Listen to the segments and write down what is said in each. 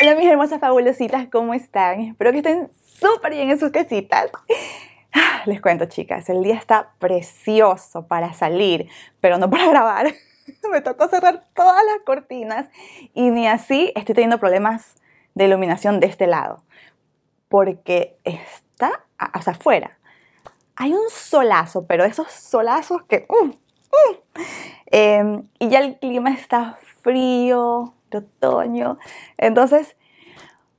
Hola mis hermosas fabulositas, ¿cómo están? Espero que estén súper bien en sus casitas. Ah, les cuento chicas, el día está precioso para salir, pero no para grabar. Me tocó cerrar todas las cortinas y ni así estoy teniendo problemas de iluminación de este lado. Porque está, sea, afuera. Hay un solazo, pero esos solazos que... Uh, uh. Em, y ya el clima está frío, de otoño. Entonces,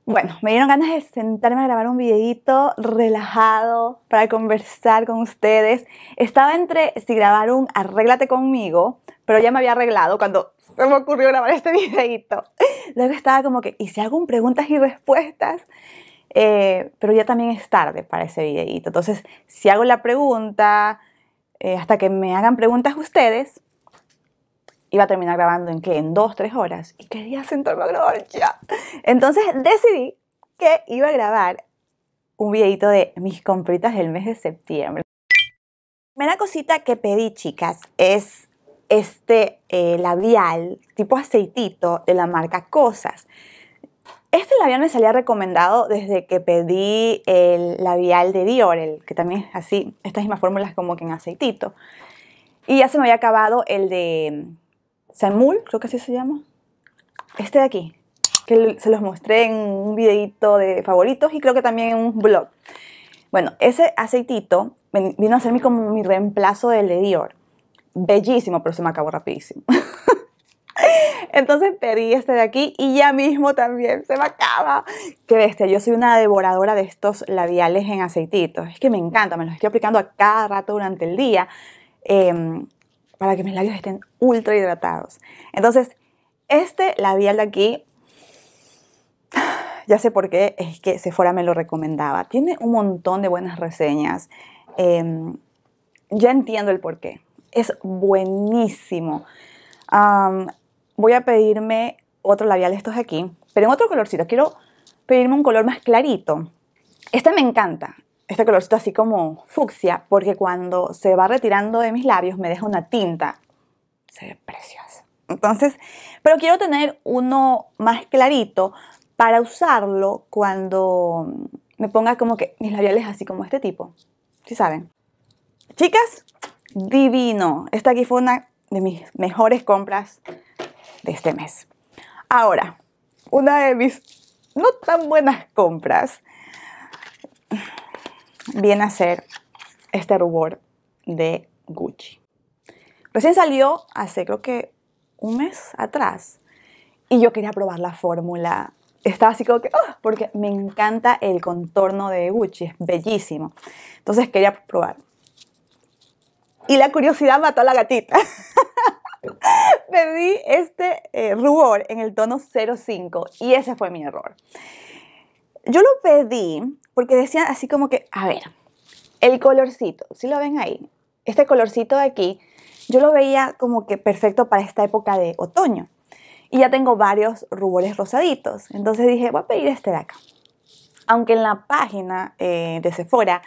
bueno, me dieron ganas de sentarme a grabar un videito relajado para conversar con ustedes. Estaba entre si grabar un arréglate conmigo, pero ya me había arreglado cuando se me ocurrió grabar este videito. Luego estaba como que, ¿y si hago un preguntas y respuestas? Eh, pero ya también es tarde para ese videito. Entonces, si hago la pregunta, eh, hasta que me hagan preguntas ustedes, iba a terminar grabando en qué, en dos, tres horas. Y quería sentarme a grabar ya. Entonces decidí que iba a grabar un videito de mis compritas del mes de septiembre. La primera cosita que pedí, chicas, es este eh, labial tipo aceitito de la marca Cosas. Este labial me salía recomendado desde que pedí el labial de Dior, el que también es así, estas mismas fórmulas como que en aceitito. Y ya se me había acabado el de Samul, creo que así se llama. Este de aquí, que se los mostré en un videito de favoritos y creo que también en un blog. Bueno, ese aceitito vino a ser mi, como mi reemplazo del de. Bellísimo, pero se me acabó rapidísimo. Entonces pedí este de aquí y ya mismo también se me acaba. Qué bestia, yo soy una devoradora de estos labiales en aceititos. Es que me encanta, me los estoy aplicando a cada rato durante el día. Em, para que mis labios estén ultra hidratados. Entonces, este labial de aquí, ya sé por qué, es que Sephora me lo recomendaba. Tiene un montón de buenas reseñas. Em, ya entiendo el por qué. Es buenísimo. voy a pedirme otro labial de estos aquí, pero en otro colorcito. Quiero pedirme un color más clarito. Este me encanta este colorcito así como fucsia, porque cuando se va retirando de mis labios me deja una tinta. Se ve precioso. Entonces, pero quiero tener uno más clarito para usarlo cuando me ponga como que mis labiales así como este tipo. ¿Sí saben? Chicas, divino. Esta aquí fue una de mis mejores compras de este mes. Ahora, una de mis no tan buenas compras viene a ser este rubor de Gucci. Recién salió hace creo que un mes atrás y yo quería probar la fórmula. Estaba así como que, ah", porque me encanta el contorno de Gucci, es bellísimo. Entonces quería probar. Y la curiosidad mató a la gatita. Pedí este eh, rubor en el tono 05 y ese fue mi error. Yo lo pedí porque decían así como que, a ver, el colorcito, si lo ven ahí, este colorcito de aquí, yo lo veía como que perfecto para esta época de otoño. Y ya tengo varios rubores rosaditos. Entonces dije, voy a pedir este de acá. Aunque en la página eh, de Sephora,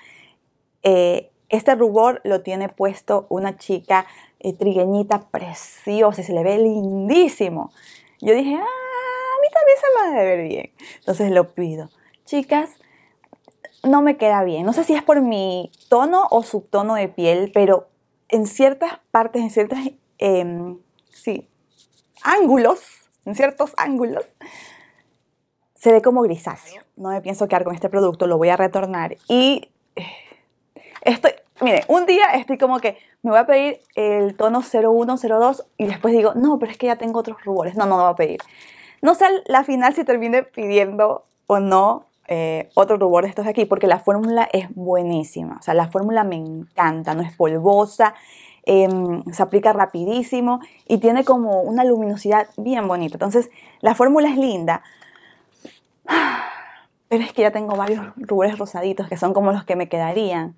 eh, este rubor lo tiene puesto una chica eh, trigueñita preciosa, se le ve lindísimo. Yo dije, ah, a mí también se me va a ver bien. Entonces lo pido. Chicas, no me queda bien. No sé si es por mi tono o subtono de piel, pero en ciertas partes, en ciertos em, sí, ángulos, en ciertos ángulos, se ve como grisáceo. No me pienso quedar con este producto, lo voy a retornar. Y eh, estoy, mire, un día estoy como que me voy a pedir el tono 01, 02 y después digo, no, pero es que ya tengo otros rubores. No, no, no voy a pedir. No sé la final si termine pidiendo o no eh, otro rubor de estos de aquí, porque la fórmula es buenísima. O sea, la fórmula me encanta, no es polvosa, em, se aplica rapidísimo y tiene como una luminosidad bien bonita. Entonces, la fórmula es linda. Pero es que ya tengo varios rubores rosaditos que son como los que me quedarían.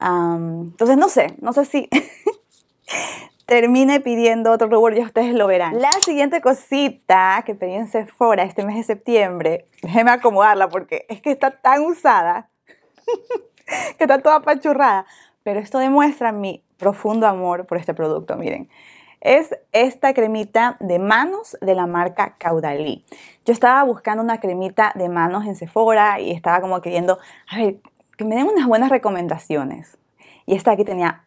entonces, no sé, no sé si termine pidiendo otro rubor, ya ustedes lo verán. La siguiente cosita que pedí en Sephora este mes de septiembre, déjenme acomodarla porque es que está tan usada, que está toda apachurrada, pero esto demuestra mi profundo amor por este producto, miren. es esta cremita de manos de la marca Caudalí. Yo estaba buscando una cremita de manos en Sephora y estaba como queriendo, a ver, que me den unas buenas recomendaciones. Y esta aquí tenía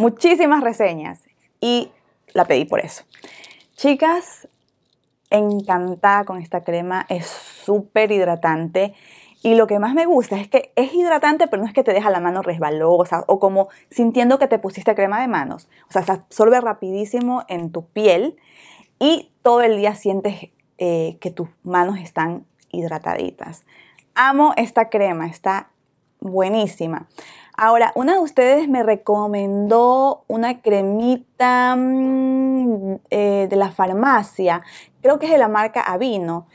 muchísimas reseñas y la pedí por eso. Chicas, encantada con esta crema, es súper hidratante y lo que más me gusta es que es hidratante, pero no es que te deja la mano resbalosa o como sintiendo que te pusiste crema de manos. O sea, se absorbe rapidísimo en tu piel y todo el día sientes eh, que tus manos están hidrataditas. Amo esta crema, está buenísima. Ahora, una de ustedes me recomendó una cremita mm, eh, de la farmacia, creo que es de la marca Avino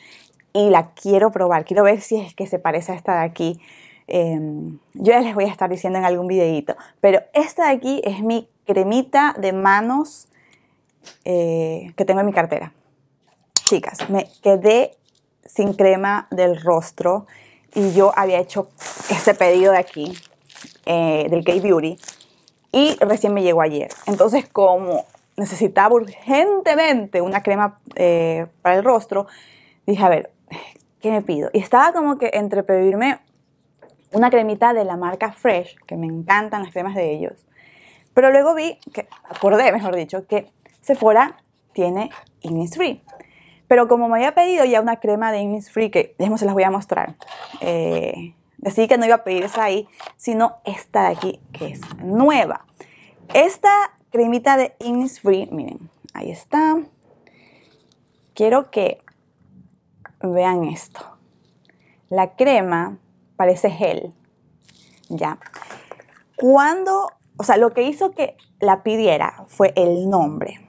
y la quiero probar. Quiero ver si es que se parece a esta de aquí. Em, yo ya les voy a estar diciendo en algún videito. Pero esta de aquí es mi cremita de manos eh, que tengo en mi cartera. Chicas, me quedé sin crema del rostro y yo había hecho este pedido de aquí, eh, del K-Beauty, y recién me llegó ayer. Entonces, como necesitaba urgentemente una crema eh, para el rostro, dije, a ver, ¿qué me pido? Y estaba como que entre pedirme una cremita de la marca Fresh, que me encantan las cremas de ellos. Pero luego vi, que acordé, mejor dicho, que Sephora tiene Innisfree. Pero como me había pedido ya una crema de Innisfree, que mismo se las voy a mostrar, eh, decidí que no iba a pedir esa ahí, sino esta de aquí, que es nueva. Esta cremita de Innisfree, miren, ahí está. Quiero que vean esto. La crema parece gel. Ya. Cuando, o sea, lo que hizo que la pidiera fue el nombre.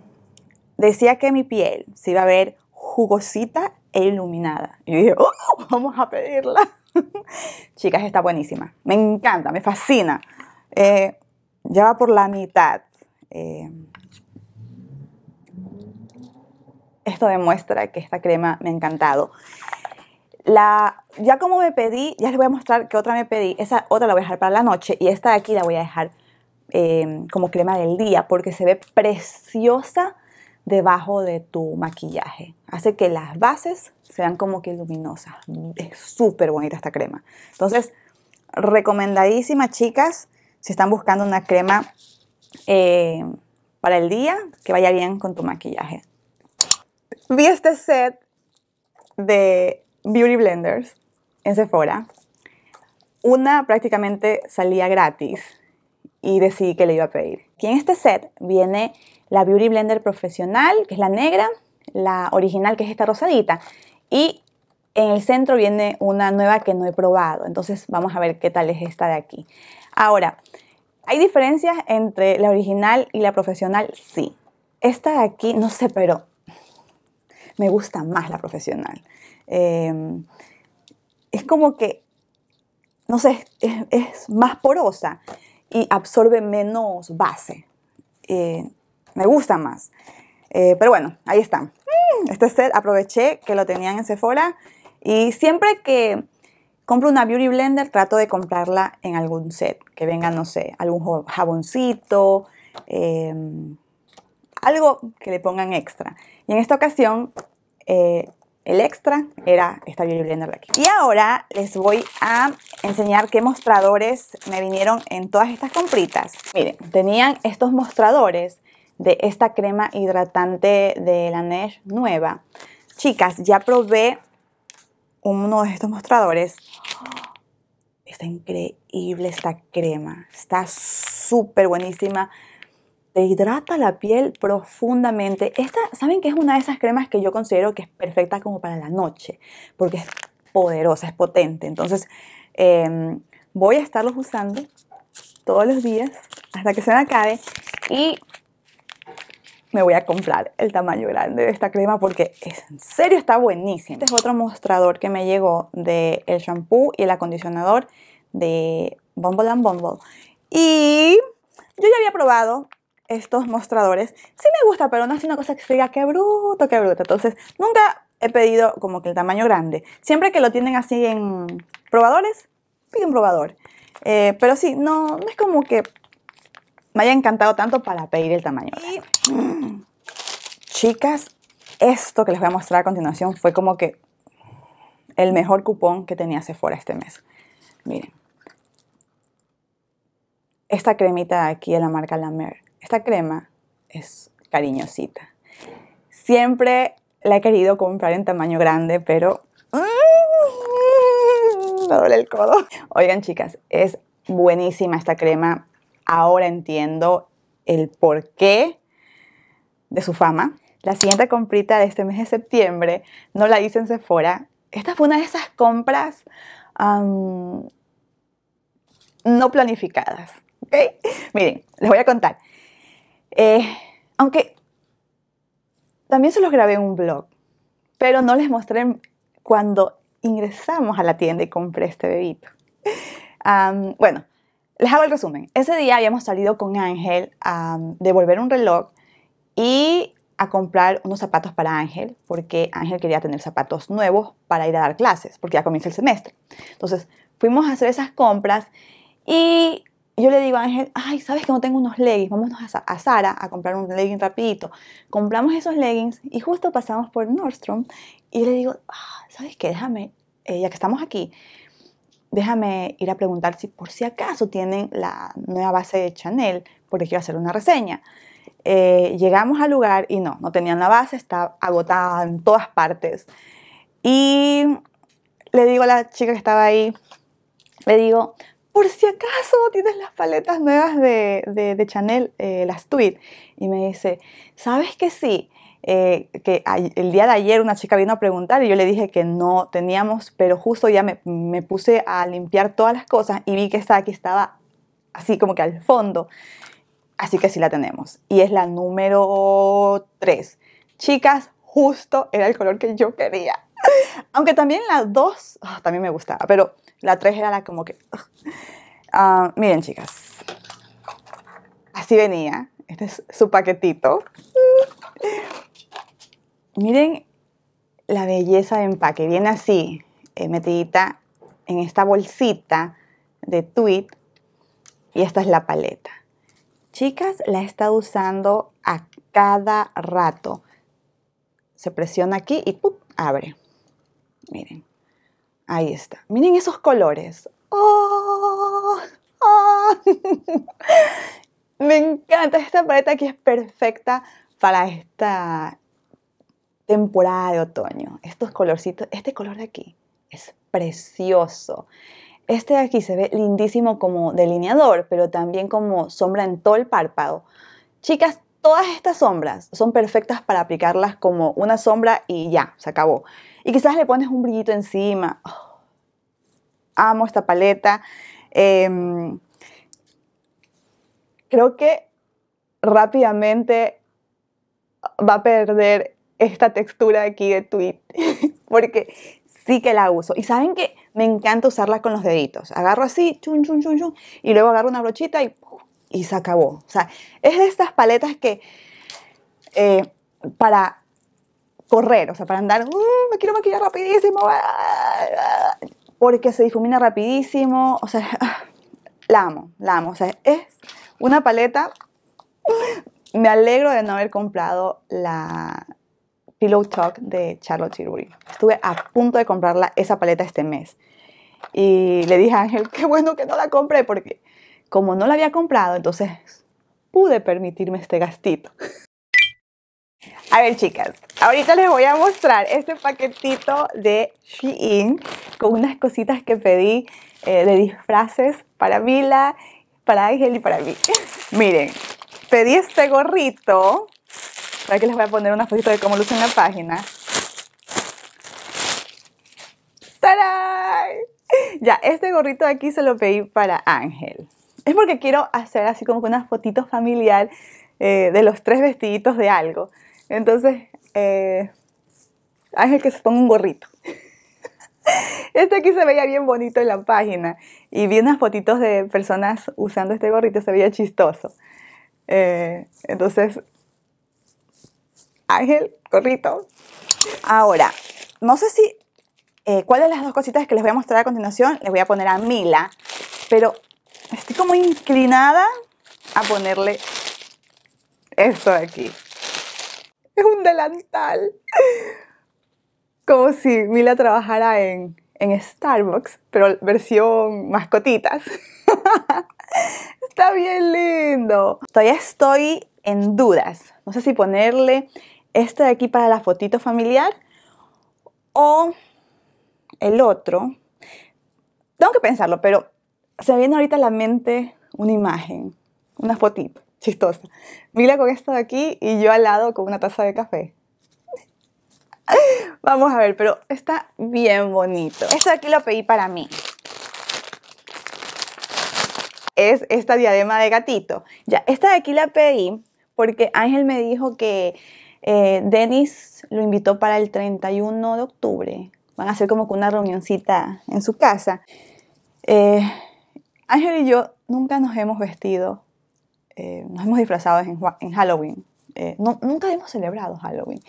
Decía que mi piel se iba a ver jugosita iluminada. Y yo dije, oh, vamos a pedirla. Chicas, está buenísima. Me encanta, me fascina. Eh, ya va por la mitad. Eh, esto demuestra que esta crema me ha encantado. Ya como me pedí, ya les voy a mostrar qué otra me pedí. Esa otra la voy a dejar para la noche y esta de aquí la voy a dejar em, como crema del día porque se ve preciosa debajo de tu maquillaje. Hace que las bases sean como que luminosas. Es súper bonita esta crema. Entonces, recomendadísima, chicas, si están buscando una crema eh, para el día, que vaya bien con tu maquillaje vi este set de Beauty Blenders en Sephora. Una prácticamente salía gratis y decidí que le iba a pedir. Y en este set viene la Beauty Blender profesional, que es la negra, la original, que es esta rosadita, y en el centro viene una nueva que no he probado. Entonces vamos a ver qué tal es esta de aquí. Ahora, ¿hay diferencias entre la original y la profesional? Sí. Esta de aquí, no sé, pero me gusta más la profesional. Em, es como que, no sé, es, más porosa y absorbe menos base. Eh, me gusta más. Eh, pero bueno, ahí está. Mm, este set aproveché que lo tenían en Sephora y siempre que compro una Beauty Blender trato de comprarla en algún set, que venga, no sé, algún jaboncito, em, algo que le pongan extra. Y en esta ocasión, eh, el extra era esta Beauty Blender de aquí. Y ahora les voy a enseñar qué mostradores me vinieron en todas estas compritas. Miren, tenían estos mostradores de esta crema hidratante de la Neige nueva. Chicas, ya probé uno de estos mostradores. Está increíble esta crema. Está súper buenísima te hidrata la piel profundamente. Esta, ¿saben que es una de esas cremas que yo considero que es perfecta como para la noche? Porque es poderosa, es potente. Entonces, em, voy a estarlos usando todos los días hasta que se me acabe y me voy a comprar el tamaño grande de esta crema porque en serio está buenísima. Este es otro mostrador que me llegó del el shampoo y el acondicionador de Bumble and Bumble. Y yo ya había probado estos mostradores. Sí me gusta, pero no es una cosa que se diga qué bruto, qué bruto. Entonces, nunca he pedido como que el tamaño grande. Siempre que lo tienen así en probadores, pide un probador. Eh, pero sí, no, no es como que me haya encantado tanto para pedir el tamaño. Chicas, esto que les voy a mostrar a continuación fue como que el mejor cupón que tenía Sephora este mes. Miren. Esta cremita de aquí de la marca La Mer. Esta crema es cariñosita. Siempre la he querido comprar en tamaño grande, pero me duele el codo. Oigan, chicas, es buenísima esta crema. Ahora entiendo el porqué de su fama. La siguiente comprita de este mes de septiembre no la hice en Sephora. Esta fue una de esas compras no planificadas. Miren, les voy a contar. Eh, aunque también se los grabé en un blog, pero no les mostré cuando ingresamos a la tienda y compré este bebito. bueno, les hago el resumen. Ese día habíamos salido con Ángel a devolver un reloj y a comprar unos zapatos para Ángel, porque Ángel quería tener zapatos nuevos para ir a dar clases, porque ya comienza el semestre. Entonces, fuimos a hacer esas compras y yo le digo a Ángel, ay, ¿sabes que no tengo unos leggings? Vámonos a, Sara a comprar un legging rapidito. Compramos esos leggings y justo pasamos por Nordstrom y le digo, ah, ¿sabes qué? Déjame, eh, ya que estamos aquí, déjame ir a preguntar si por si acaso tienen la nueva base de Chanel, porque quiero hacer una reseña. Eh, llegamos al lugar y no, no tenían la base, está agotada en todas partes. Y le digo a la chica que estaba ahí, le digo, por si acaso tienes las paletas nuevas de, de, Chanel, eh, las Tweet. Y me dice, ¿sabes que sí? Eh, que el día de ayer una chica vino a preguntar y yo le dije que no teníamos, pero justo ya me, me puse a limpiar todas las cosas y vi que esta aquí estaba así como que al fondo. Así que sí la tenemos. Y es la número 3. Chicas, justo era el color que yo quería. Aunque también la 2 ah, también me gustaba, pero la 3 era la como que... Uh, miren, chicas. Así venía. Este es su paquetito. miren la belleza de empaque. Viene así, eh, metidita en esta bolsita de tweet. Y esta es la paleta. Chicas, la he estado usando a cada rato. Se presiona aquí y abre. Miren, ahí está. Miren esos colores. ¡Oh! ¡Oh! Me encanta esta paleta que es perfecta para esta temporada de otoño. Estos colorcitos, este color de aquí es precioso. Este de aquí se ve lindísimo como delineador, pero también como sombra en todo el párpado. Chicas, todas estas sombras son perfectas para aplicarlas como una sombra y ya, se acabó. Y quizás le pones un brillito encima. Oh, amo esta paleta. Em, creo que rápidamente va a perder esta textura aquí de tweet porque sí que la uso. Y saben que me encanta usarla con los deditos. Agarro así, chun, chun, chun, chun, y luego agarro una brochita y, y se acabó. O sea, es de estas paletas que eh, para correr, o sea, para andar, uh, me quiero maquillar rapidísimo, porque se difumina rapidísimo, o sea, la amo, la amo. O sea, es una paleta. Me alegro de no haber comprado la, Pillow Talk de Charlotte Tilbury. Estuve a punto de comprarla, esa paleta este mes. Y le dije a Ángel, qué bueno que no la compré, porque como no la había comprado, entonces pude permitirme este gastito. A ver, chicas, ahorita les voy a mostrar este paquetito de Shein con unas cositas que pedí eh, de disfraces para Mila, para Ángel y para mí. Miren, pedí este gorrito Aquí les voy a poner una fotito de cómo luce en la página. ¡Tarán! Ya, este gorrito de aquí se lo pedí para Ángel. Es porque quiero hacer así como una fotito familiar eh, de los tres vestiditos de algo. Entonces, eh, Ángel que se ponga un gorrito. Este aquí se veía bien bonito en la página y vi unas fotitos de personas usando este gorrito, se veía chistoso. Eh, entonces Ángel, gorrito. Ahora, no sé si, eh, cuáles las dos cositas que les voy a mostrar a continuación, les voy a poner a Mila, pero estoy como inclinada a ponerle esto de aquí. Es un delantal. Como si Mila trabajara en, en Starbucks, pero versión mascotitas. Está bien lindo. Todavía estoy en dudas. No sé si ponerle este de aquí para la fotito familiar o el otro. Tengo que pensarlo, pero se me viene ahorita a la mente una imagen, una fotito chistosa. Mila con esto de aquí y yo al lado con una taza de café. Vamos a ver, pero está bien bonito. Esto de aquí lo pedí para mí. Es esta diadema de gatito. Ya, esta de aquí la pedí porque Ángel me dijo que eh, Denis lo invitó para el 31 de octubre. Van a hacer como que una reunioncita en su casa. Eh, Ángel y yo nunca nos hemos vestido, eh, nos hemos disfrazado en, Halloween. nunca hemos celebrado Halloween.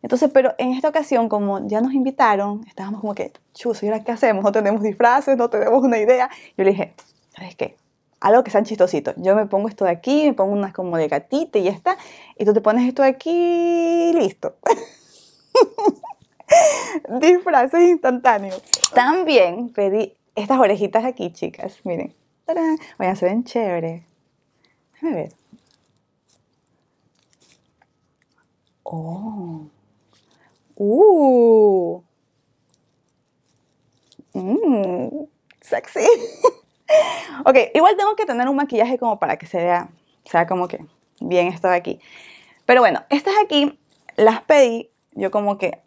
Entonces, pero en esta ocasión, como ya nos invitaron, estábamos como que, chus, ¿y ahora qué hacemos? No tenemos disfraces, no tenemos una idea. Yo le dije, ¿sabes qué? Algo que sean chistositos. Yo me pongo esto de aquí, me pongo unas como de gatita y ya está. Y tú te pones esto de aquí y listo. disfraces instantáneos. También pedí estas orejitas aquí, chicas. Miren. Oigan, se ven chévere. Déjame ver. Oh. Uh. Mmm. Sexy. ok, igual tengo que tener un maquillaje como para que se vea, sea como que bien esto de aquí. Pero bueno, estas aquí las pedí yo como que,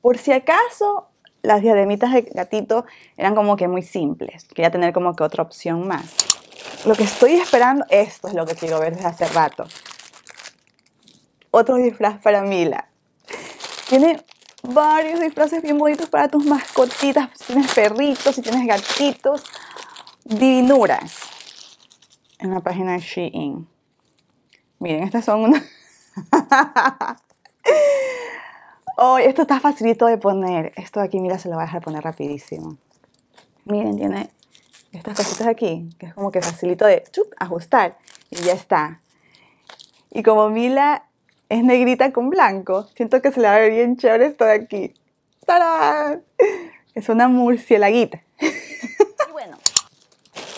por si acaso, las diademitas de gatito eran como que muy simples. Quería tener como que otra opción más. Lo que estoy esperando, esto es lo que quiero ver desde hace rato. Otro disfraz para Mila. Tiene varios disfraces bien bonitos para tus mascotitas. Si tienes perritos, si tienes gatitos. Divinuras. En la página de Shein. Miren, estas son unas... oh, esto está facilito de poner. Esto aquí, mira, se lo voy a dejar poner rapidísimo. Miren, tiene estas cositas aquí, que es como que facilito de ajustar. Y ya está. Y como Mila es negrita con blanco. Siento que se le va a ver bien chévere esto de aquí. ¡Tarán! Es una murcielaguita.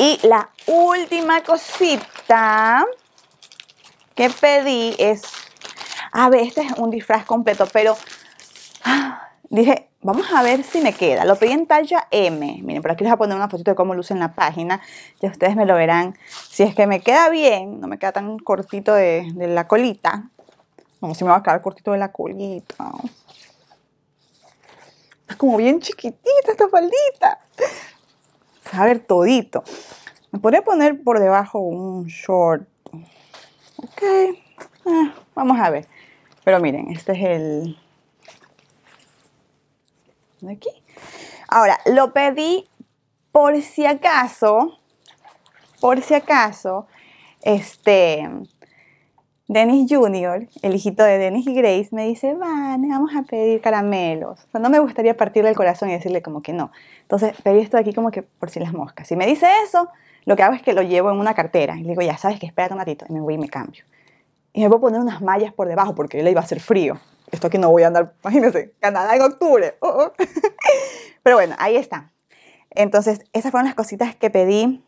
y la última cosita que pedí es... A ver, este es un disfraz completo, pero... Ah, dije, vamos a ver si me queda. Lo pedí en talla M. Miren, por aquí les voy a poner una fotito de cómo luce en la página. Ya ustedes me lo verán. Si es que me queda bien, no me queda tan cortito de, de la colita, no, si me va a quedar cortito de la colita. Es como bien chiquitita esta faldita. A ver todito. Me podría poner por debajo un short. Ok. Ah, vamos a ver. Pero miren, este es el... ¿De aquí? Ahora, lo pedí por si acaso, por si acaso, este, Dennis Jr., el hijito de Dennis y Grace, me dice, Vane, vamos a pedir caramelos. No me gustaría partirle el corazón y decirle como que no. Entonces pedí esto de aquí como que por si las moscas. Si me dice eso, lo que hago es que lo llevo en una cartera. Y le digo, ya sabes que espérate un ratito. Y me voy y me cambio. Y me voy a poner unas mallas por debajo porque le iba a hacer frío. Esto aquí no voy a andar, imagínense, Canadá en octubre. Oh, oh. Pero bueno, ahí está. Entonces, esas fueron las cositas que pedí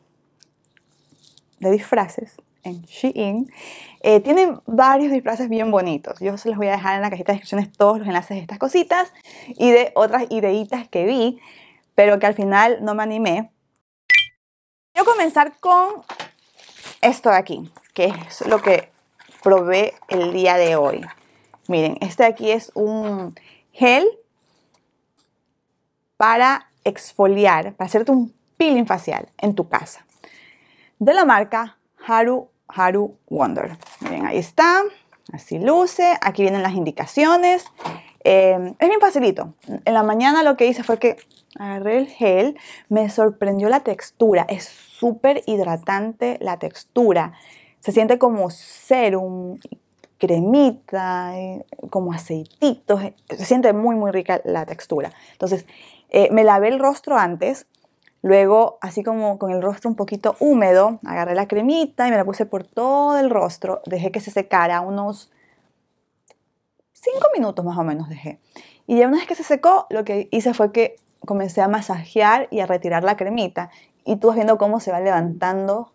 de disfraces en Shein. Eh, tienen varios disfraces bien bonitos. Yo se los voy a dejar en la cajita de descripciones todos los enlaces de estas cositas y de otras ideitas que vi, pero que al final no me animé. Quiero comenzar con esto de aquí, que es lo que probé el día de hoy. Miren, este de aquí es un gel para exfoliar, para hacerte un peeling facial en tu casa. De la marca Haru Haru Wonder. Miren, ahí está. Así luce. Aquí vienen las indicaciones. Eh, es bien facilito. En la mañana lo que hice fue que agarré el gel. Me sorprendió la textura. Es súper hidratante la textura. Se siente como serum, cremita, eh, como aceititos. Se siente muy, muy rica la textura. Entonces, eh, me lavé el rostro antes. Luego, así como con el rostro un poquito húmedo, agarré la cremita y me la puse por todo el rostro. Dejé que se secara unos 5 minutos más o menos dejé. Y ya una vez que se secó, lo que hice fue que comencé a masajear y a retirar la cremita. Y tú vas viendo cómo se va levantando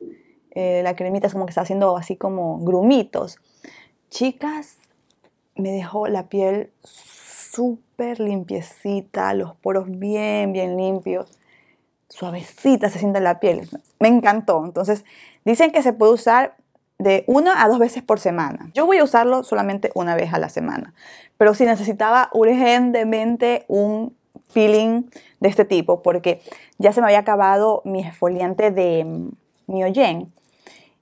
eh, la cremita, es como que está haciendo así como grumitos. Chicas, me dejó la piel súper limpiecita, los poros bien, bien limpios suavecita se siente la piel. Me encantó. Entonces, dicen que se puede usar de una a dos veces por semana. Yo voy a usarlo solamente una vez a la semana. Pero si necesitaba urgentemente un peeling de este tipo, porque ya se me había acabado mi exfoliante de mm, Neogen.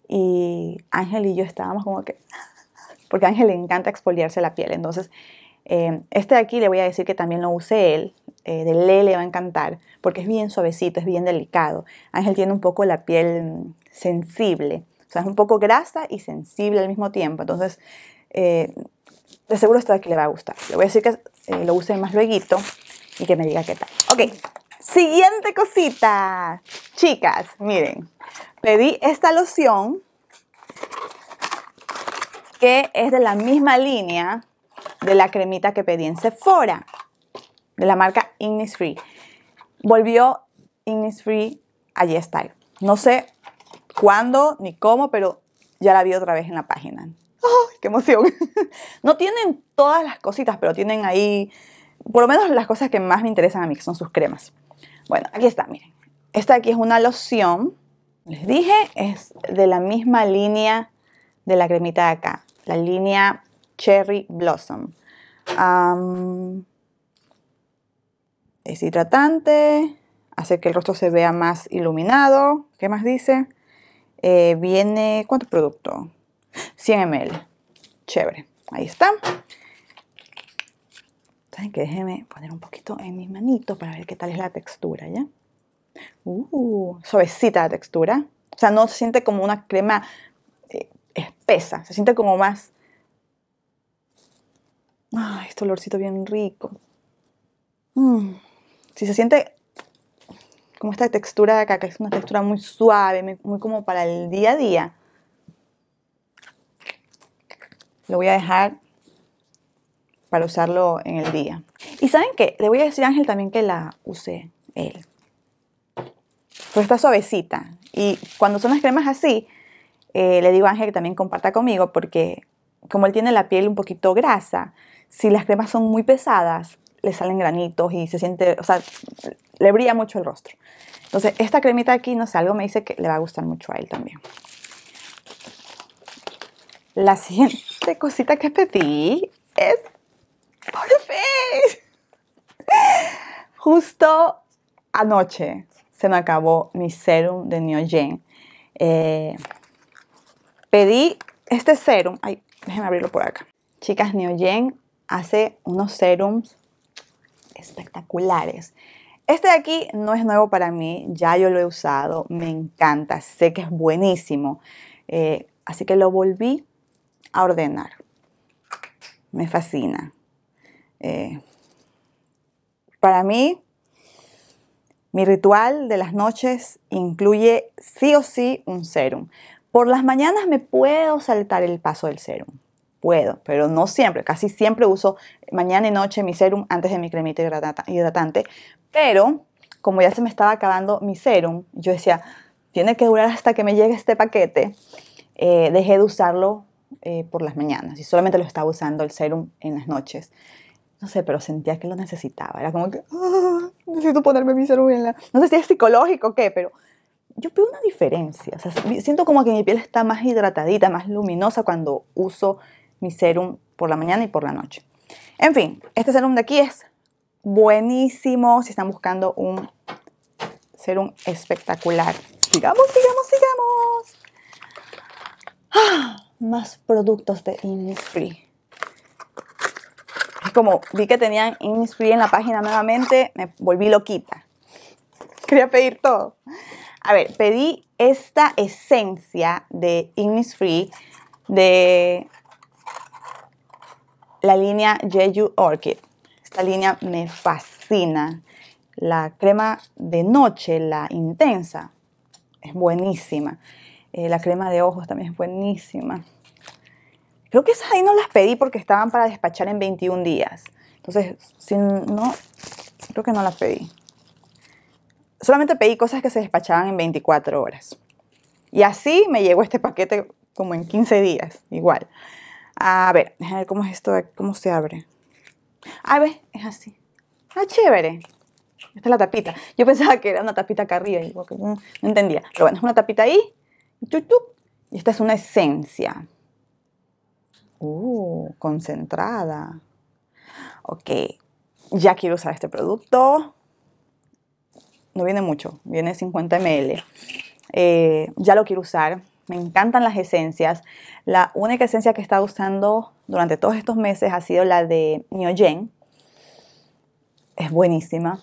Y Ángel y yo estábamos como que... Porque a Ángel le encanta exfoliarse la piel. Entonces, eh, este de aquí le voy a decir que también lo use él. Eh, de Le le va a encantar porque es bien suavecito, es bien delicado. Ángel tiene un poco la piel mm, sensible, o sea, es un poco grasa y sensible al mismo tiempo. Entonces, eh, de seguro esto de aquí le va a gustar. Le voy a decir que lo use más luego y que me diga qué tal. Ok, siguiente cosita. Chicas, miren, pedí esta loción que es de la misma línea de la cremita que pedí en Sephora, de la marca Innisfree. Volvió Innisfree a YesStyle. No sé cuándo ni cómo, pero ya la vi otra vez en la página. ¡Ay, ¡Qué emoción! no tienen todas las cositas, pero tienen ahí, por lo menos las cosas que más me interesan a mí, que son sus cremas. Bueno, aquí está, miren. Esta aquí es una loción. Les dije, es de la misma línea de la cremita de acá. La línea Cherry Blossom es hidratante, hace que el rostro se vea más iluminado. ¿Qué más dice? Eh, viene, ¿cuánto producto? 100 ml. Chévere. Ahí está. ¿Saben que Déjenme poner un poquito en mis manitos para ver qué tal es la textura, ¿ya? Uh, suavecita la textura. O sea, no se siente como una crema eh, espesa. Se siente como más Ay, este olorcito bien rico. Mm. Si se siente como esta textura de acá, que es una textura muy suave, muy como para el día a día, lo voy a dejar para usarlo en el día. Y ¿saben qué? Le voy a decir a Ángel también que la use él. Pero está suavecita. Y cuando son las cremas así, eh, le digo a Ángel que también comparta conmigo porque como él tiene la piel un poquito grasa, si las cremas son muy pesadas, le salen granitos y se siente, o sea, le brilla mucho el rostro. Entonces, esta cremita aquí, no sé, algo me dice que le va a gustar mucho a él también. La siguiente cosita que pedí es por fin. Justo anoche se me acabó mi serum de Neogen. Eh, pedí este serum. Ay, déjenme abrirlo por acá. Chicas, Neogen hace unos serums espectaculares. Este de aquí no es nuevo para mí, ya yo lo he usado, me encanta, sé que es buenísimo. Eh, así que lo volví a ordenar. Me fascina. Eh, para mí, mi ritual de las noches incluye sí o sí un serum. Por las mañanas me puedo saltar el paso del serum puedo, pero no siempre. Casi siempre uso mañana y noche mi serum antes de mi cremita hidratante. Pero como ya se me estaba acabando mi serum, yo decía, tiene que durar hasta que me llegue este paquete. Eh, dejé de usarlo eh, por las mañanas y solamente lo estaba usando el serum en las noches. No sé, pero sentía que lo necesitaba. Era como que, ah, necesito ponerme mi serum en la... No sé si es psicológico o qué, pero yo veo una diferencia. siento como que mi piel está más hidratadita, más luminosa cuando uso mi serum por la mañana y por la noche. En fin, este serum de aquí es buenísimo si están buscando un serum espectacular. Sigamos, sigamos, sigamos. Ah, más productos de Innisfree. Es como vi que tenían Innisfree en la página nuevamente, me volví loquita. Quería pedir todo. A ver, pedí esta esencia de Innisfree de la línea Jeju Orchid. Esta línea me fascina. la crema de noche, la intensa, es buenísima. Eh, la crema de ojos también es buenísima. Creo que esas ahí no las pedí porque estaban para despachar en 21 días. Entonces, si no, creo que no las pedí. Solamente pedí cosas que se despachaban en 24 horas. Y así me llegó este paquete como en 15 días, igual. A ver, a ver cómo es esto, cómo se abre. A ver, es así. Ah, chévere. Esta es la tapita. Yo pensaba que era una tapita acá arriba, no, entendía. Pero bueno, es una tapita ahí. Y esta es una esencia. Uh, concentrada. Ok, ya quiero usar este producto. No viene mucho, viene 50 ml. Eh, ya lo quiero usar. Me encantan las esencias. La única esencia que he estado usando durante todos estos meses ha sido la de Neogen. Es buenísima.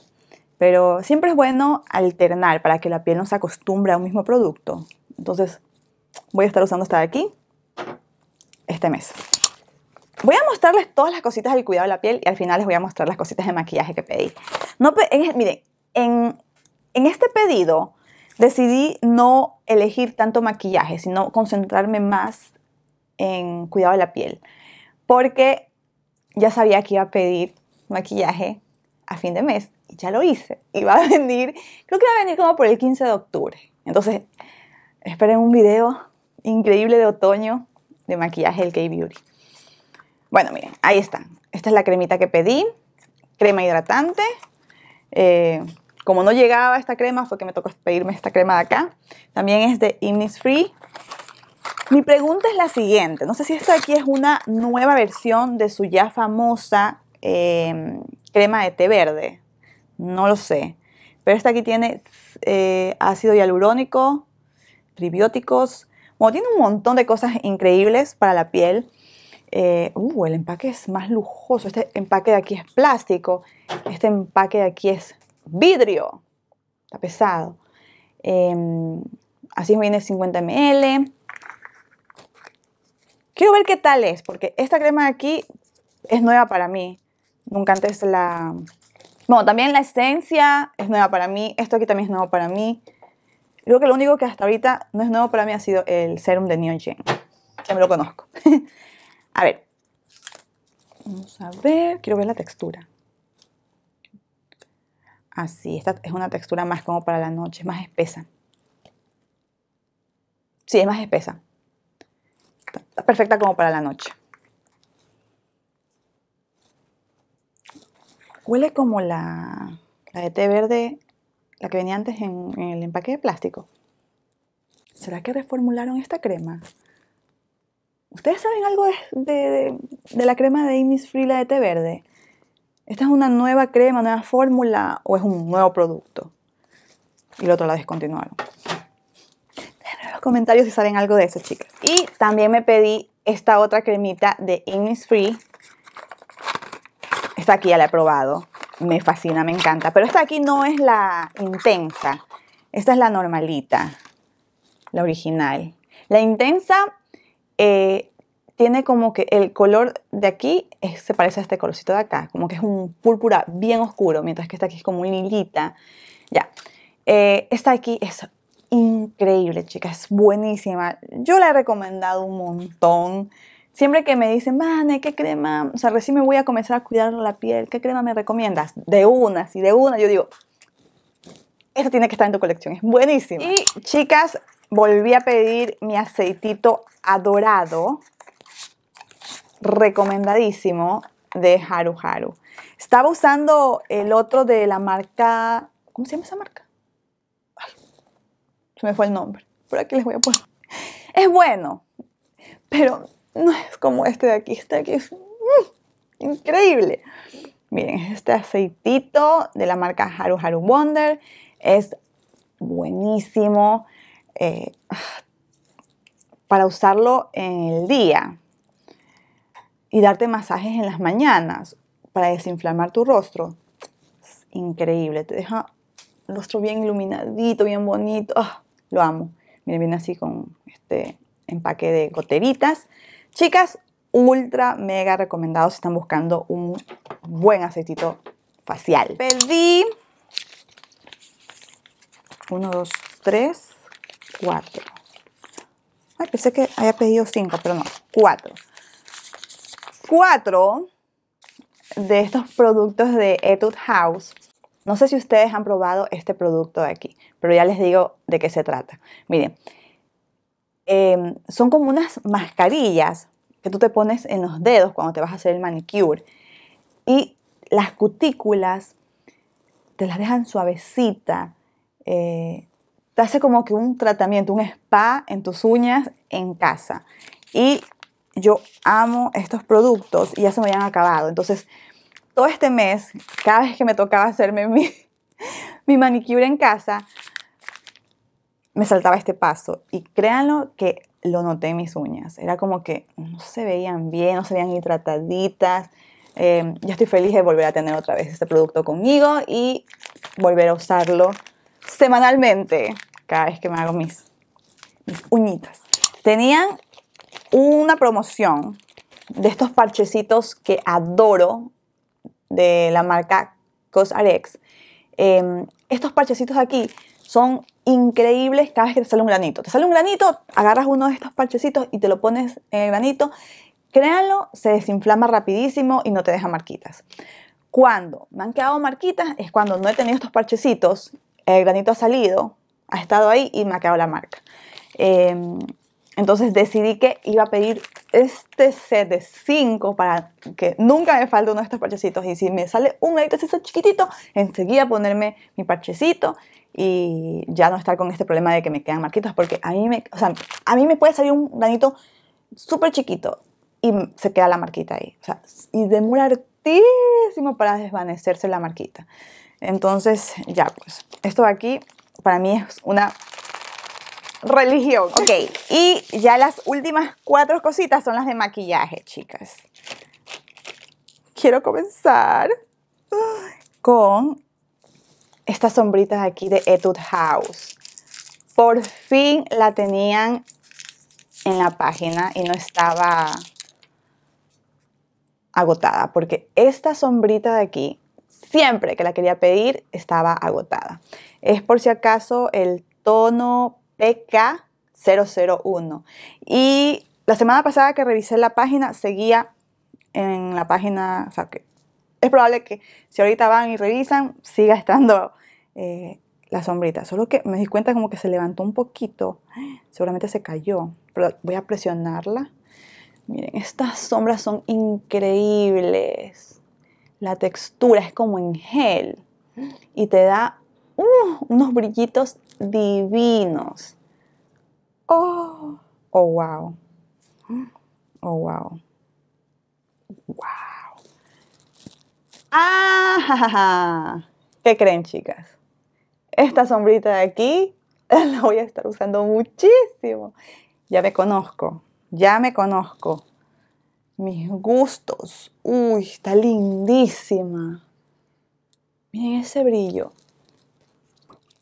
Pero siempre es bueno alternar para que la piel no se acostumbre a un mismo producto. Entonces, voy a estar usando esta de aquí este mes. Voy a mostrarles todas las cositas del cuidado de la piel y al final les voy a mostrar las cositas de maquillaje que pedí. No, miren, en, en este pedido decidí no elegir tanto maquillaje, sino concentrarme más en cuidado de la piel. Porque ya sabía que iba a pedir maquillaje a fin de mes y ya lo hice. Y va a venir, creo que va a venir como por el 15 de octubre. Entonces, esperen un video increíble de otoño de maquillaje del K-Beauty. Bueno, miren, ahí está. Esta es la cremita que pedí. Crema hidratante. Eh, como no llegaba esta crema, fue que me tocó pedirme esta crema de acá. También es de Free. Mi pregunta es la siguiente. No sé si esta aquí es una nueva versión de su ya famosa em, crema de té verde. No lo sé. Pero esta aquí tiene eh, ácido hialurónico, tribióticos. Bueno, tiene un montón de cosas increíbles para la piel. Eh, uh, el empaque es más lujoso. Este empaque de aquí es plástico. Este empaque de aquí es vidrio. Está pesado. Em, así viene 50 ml. Quiero ver qué tal es, porque esta crema de aquí es nueva para mí. Nunca antes la... Bueno, también la esencia es nueva para mí. Esto aquí también es nuevo para mí. Creo que lo único que hasta ahorita no es nuevo para mí ha sido el serum de Neogen. Ya me lo conozco. a ver. Vamos a ver. Quiero ver la textura. Así, esta es una textura más como para la noche, más espesa. Sí, es más espesa. Está perfecta como para la noche. Huele como la, la de té verde, la que venía antes en, el empaque de plástico. ¿Será que reformularon esta crema? ¿Ustedes saben algo de, la crema de Innisfree, la de té verde? ¿Esta es una nueva crema, nueva fórmula o es un nuevo producto? Y el otro la descontinuaron. Déjenme en los comentarios si saben algo de eso, chicas. Y también me pedí esta otra cremita de Innisfree. Esta aquí ya la he probado. Me fascina, me encanta. Pero esta aquí no es la intensa. Esta es la normalita. La original. La intensa eh, tiene como que el color de aquí se parece a este colorcito de acá, como que es un púrpura bien oscuro, mientras que esta aquí es como un lilita. Ya, eh, esta aquí es increíble, chicas, es buenísima. Yo la he recomendado un montón. Siempre que me dicen, Vane, ¿qué crema? O sea, recién me voy a comenzar a cuidar la piel, ¿qué crema me recomiendas? De una, sí, de una, yo digo, esta tiene que estar en tu colección, es buenísima. Y chicas, volví a pedir mi aceitito adorado recomendadísimo de Haru Haru. Estaba usando el otro de la marca, ¿cómo se llama esa marca? se me fue el nombre. Por aquí les voy a poner. Es bueno, pero no es como este de aquí. Este de aquí es mm, increíble. Miren, este aceitito de la marca Haru Haru Wonder es buenísimo eh, para usarlo en el día y darte masajes en las mañanas para desinflamar tu rostro. Es increíble, te deja el rostro bien iluminadito, bien bonito. Ah, lo amo. Miren, viene así con este empaque de goteritas. Chicas, ultra mega recomendado si están buscando un buen aceitito facial. Pedí 1, 2, 3, 4. Ay, pensé que había pedido 5, pero no, 4. 4 de estos productos de Etude House. No sé si ustedes han probado este producto de aquí, pero ya les digo de qué se trata. Miren, em, son como unas mascarillas que tú te pones en los dedos cuando te vas a hacer el manicure. Y las cutículas te las dejan suavecita. Eh, te hace como que un tratamiento, un spa en tus uñas en casa. Y yo amo estos productos y ya se me habían acabado. Entonces, todo este mes, cada vez que me tocaba hacerme mi, mi manicure en casa, me saltaba este paso. Y créanlo que lo noté en mis uñas. Era como que no se veían bien, no se veían hidrataditas. Eh, ya estoy feliz de volver a tener otra vez este producto conmigo y volver a usarlo semanalmente cada vez que me hago mis, mis uñitas. Tenían una promoción de estos parchecitos que adoro de la marca Cosarex. Eh, estos parchecitos aquí son increíbles cada vez que te sale un granito. Te sale un granito, agarras uno de estos parchecitos y te lo pones en el granito. Créanlo, se desinflama rapidísimo y no te deja marquitas. Cuando me han quedado marquitas es cuando no he tenido estos parchecitos, el granito ha salido, ha estado ahí y me ha quedado la marca. Em, entonces decidí que iba a pedir este set de 5 para que nunca me falte uno de estos parchecitos. Y si me sale un así chiquitito, enseguida ponerme mi parchecito y ya no estar con este problema de que me quedan marquitas, porque a mí me, o sea, a mí me puede salir un granito súper chiquito y se queda la marquita ahí. O sea, y demora hartísimo para desvanecerse la marquita. Entonces, ya pues, esto de aquí para mí es una religión. Ok, y ya las últimas cuatro cositas son las de maquillaje, chicas. Quiero comenzar con esta sombrita aquí de Etude House. Por fin la tenían en la página y no estaba agotada, porque esta sombrita de aquí, siempre que la quería pedir, estaba agotada. Es por si acaso el tono PK001. Y la semana pasada que revisé la página, seguía en la página, es probable que si ahorita van y revisan, siga estando eh, la sombrita. Solo que me di cuenta como que se levantó un poquito. Seguramente se cayó. Pero voy a presionarla. Miren, estas sombras son increíbles. La textura es como en gel. Y te da uh, unos brillitos divinos. Oh, oh, wow. Oh, wow. Wow. Ah, ¿qué creen, chicas? Esta sombrita de aquí la voy a estar usando muchísimo. Ya me conozco, ya me conozco. Mis gustos. Uy, está lindísima. Miren ese brillo.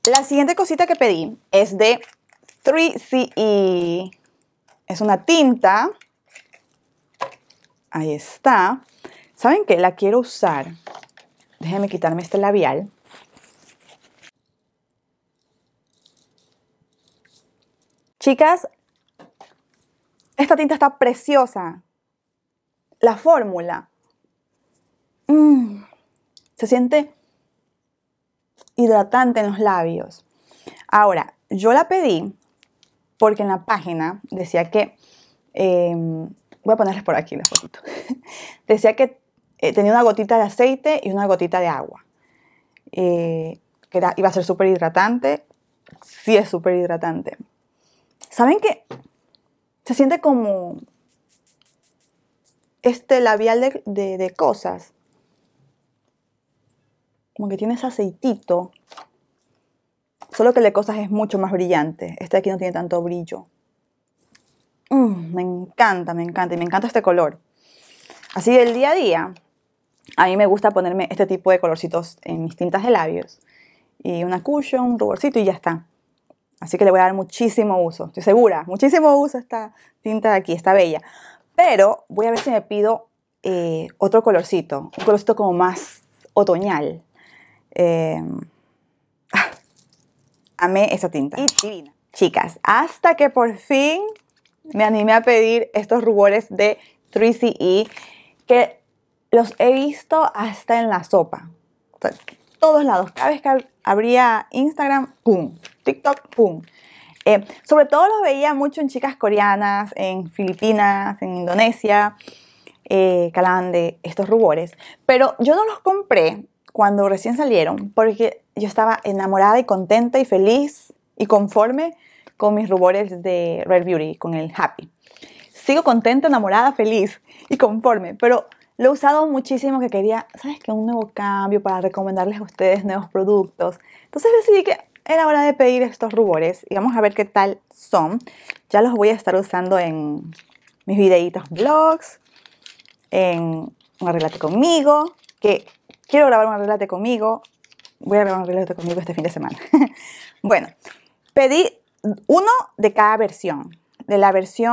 La siguiente cosita que pedí es de 3CE. Es una tinta. Ahí está. ¿Saben qué? La quiero usar. Déjenme quitarme este labial. Chicas, esta tinta está preciosa. La fórmula. Mm, se siente hidratante en los labios. Ahora, yo la pedí porque en la página decía que, em, voy a ponerles por aquí la fotito, decía que eh, tenía una gotita de aceite y una gotita de agua. Eh, que iba a ser súper hidratante. Sí es súper hidratante. ¿Saben qué? Se siente como este labial de, cosas. Como que tiene ese aceitito. Solo que el de cosas es mucho más brillante. Este aquí no tiene tanto brillo. Mm, me encanta, me encanta. Y me encanta este color. Así del día a día, a mí me gusta ponerme este tipo de colorcitos en mis tintas de labios. Y una cushion, un ruborcito y ya está. Así que le voy a dar muchísimo uso, estoy segura, muchísimo uso esta tinta de aquí, está bella. Pero voy a ver si me pido eh, otro colorcito, un colorcito como más otoñal. Em, amé esa tinta. Y divina. Chicas, hasta que por fin me animé a pedir estos rubores de 3CE que los he visto hasta en la sopa. O sea, todos lados. Cada vez que abría Instagram, ¡pum! TikTok, ¡pum! Eh, sobre todo los veía mucho en chicas coreanas, en Filipinas, en Indonesia, eh, que hablaban de estos rubores. Pero yo no los compré cuando recién salieron porque yo estaba enamorada y contenta y feliz y conforme con mis rubores de Red Beauty, con el Happy. Sigo contenta, enamorada, feliz y conforme, pero lo he usado muchísimo que quería, ¿sabes qué? Un nuevo cambio para recomendarles a ustedes nuevos productos. Entonces decidí que era hora de pedir estos rubores y vamos a ver qué tal son. Ya los voy a estar usando en mis videitos vlogs, en arreglate conmigo, que quiero grabar un arreglate conmigo. Voy a grabar un arreglate conmigo este fin de semana. bueno, pedí uno de cada versión. De la versión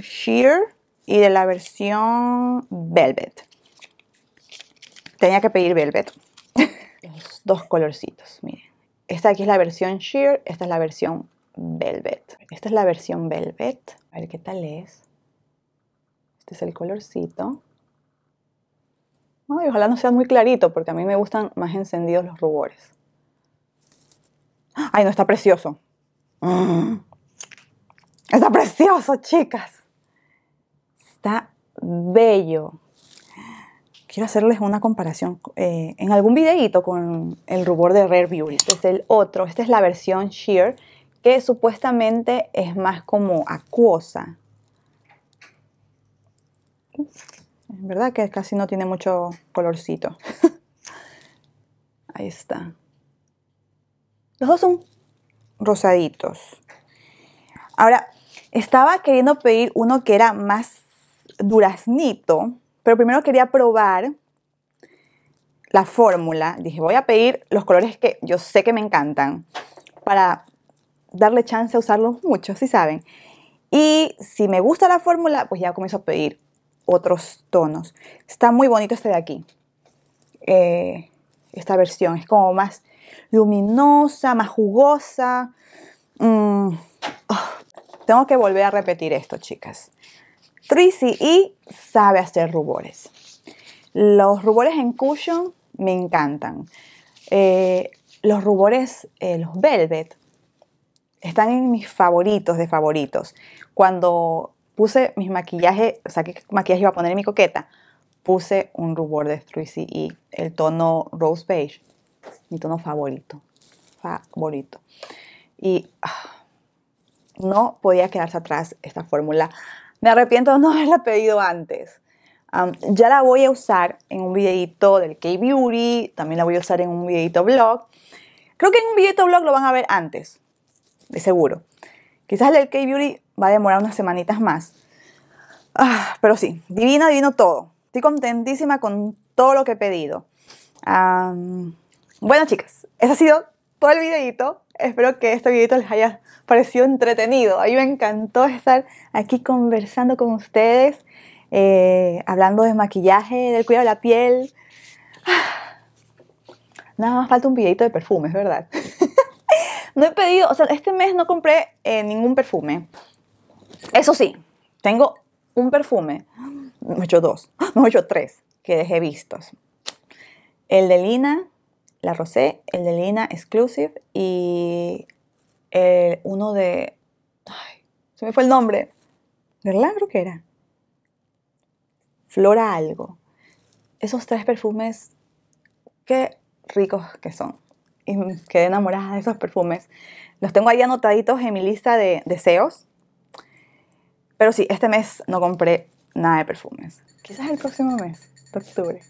Sheer y de la versión Velvet. Tenía que pedir Velvet. Los dos colorcitos, miren. Esta aquí es la versión Sheer, esta es la versión Velvet. Esta es la versión Velvet. A ver qué tal es. Este es el colorcito. Ay, ojalá no sea muy clarito porque a mí me gustan más encendidos los rubores. Ay, no, está precioso. Mm. Está precioso, chicas. Está bello. Quiero hacerles una comparación eh, en algún videito con el rubor de Rare Beauty. Este es el otro. Esta es la versión Sheer, que supuestamente es más como acuosa. En verdad que casi no tiene mucho colorcito. Ahí está. Los dos son rosaditos. Ahora, estaba queriendo pedir uno que era más duraznito, pero primero quería probar la fórmula. Dije, voy a pedir los colores que yo sé que me encantan para darle chance a usarlos mucho, si saben. Y si me gusta la fórmula, pues ya comienzo a pedir otros tonos. Está muy bonito este de aquí. Eh, esta versión es como más luminosa, más jugosa. Mm, oh, tengo que volver a repetir esto, chicas. Tracy E sabe hacer rubores. Los rubores en cushion me encantan. Eh, los rubores, eh, los velvet, están en mis favoritos de favoritos. Cuando puse mis maquillajes, o sea, qué maquillaje iba a poner en mi coqueta, puse un rubor de Tracy E, el tono Rose Beige, mi tono favorito, favorito. Y ah, no podía quedarse atrás esta fórmula me arrepiento de no haberla pedido antes. ya la voy a usar en un videito del K-Beauty, también la voy a usar en un videito blog. Creo que en un videito blog lo van a ver antes, de seguro. Quizás el del K-Beauty va a demorar unas semanitas más. Ah, pero sí, divino, divino todo. Estoy contentísima con todo lo que he pedido. bueno, chicas, ese ha sido todo el videito. Espero que este videito les haya parecido entretenido. A mí me encantó estar aquí conversando con ustedes, eh, hablando de maquillaje, del cuidado de la piel. Nada más falta un videito de perfumes, ¿verdad? no he pedido, o sea, este mes no compré eh, ningún perfume. Eso sí, tengo un perfume, me he hecho dos, me he hecho tres, que dejé vistos. El de Lina, la Rosé, el de Lina Exclusive y el, uno de... Se me fue el nombre. ¿Verdad? Creo que era. Flora algo. Esos tres perfumes, qué ricos que son. Y quedé enamorada de esos perfumes. Los tengo ahí anotaditos en mi lista de deseos. Pero sí, este mes no compré nada de perfumes. Quizás el próximo mes, de octubre,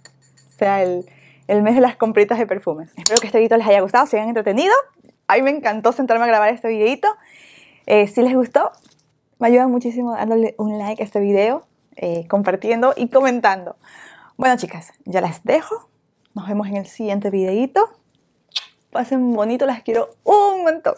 sea el, el mes de las compritas de perfumes. Espero que este video les haya gustado, se hayan entretenido. A mí me encantó sentarme a grabar este videito. Eh, si les gustó, me ayudan muchísimo dándole un like a este video, eh, compartiendo y comentando. Bueno, chicas, ya las dejo. Nos vemos en el siguiente videito. Pasen bonito, las quiero un montón.